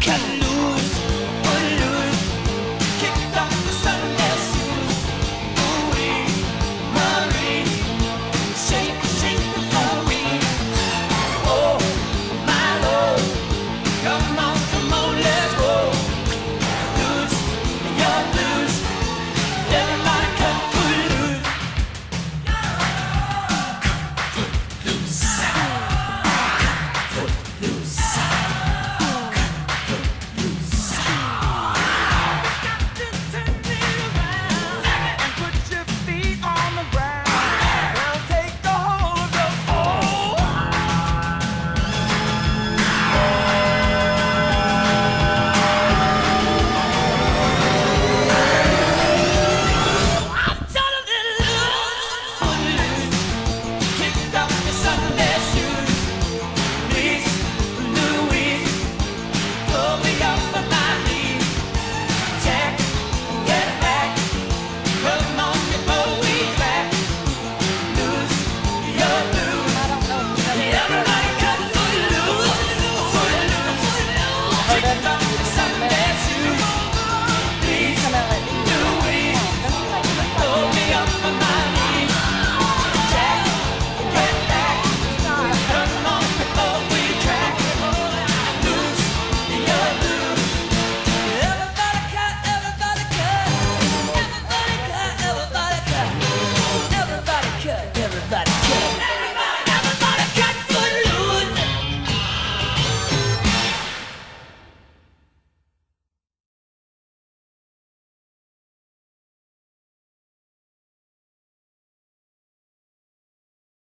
Cut.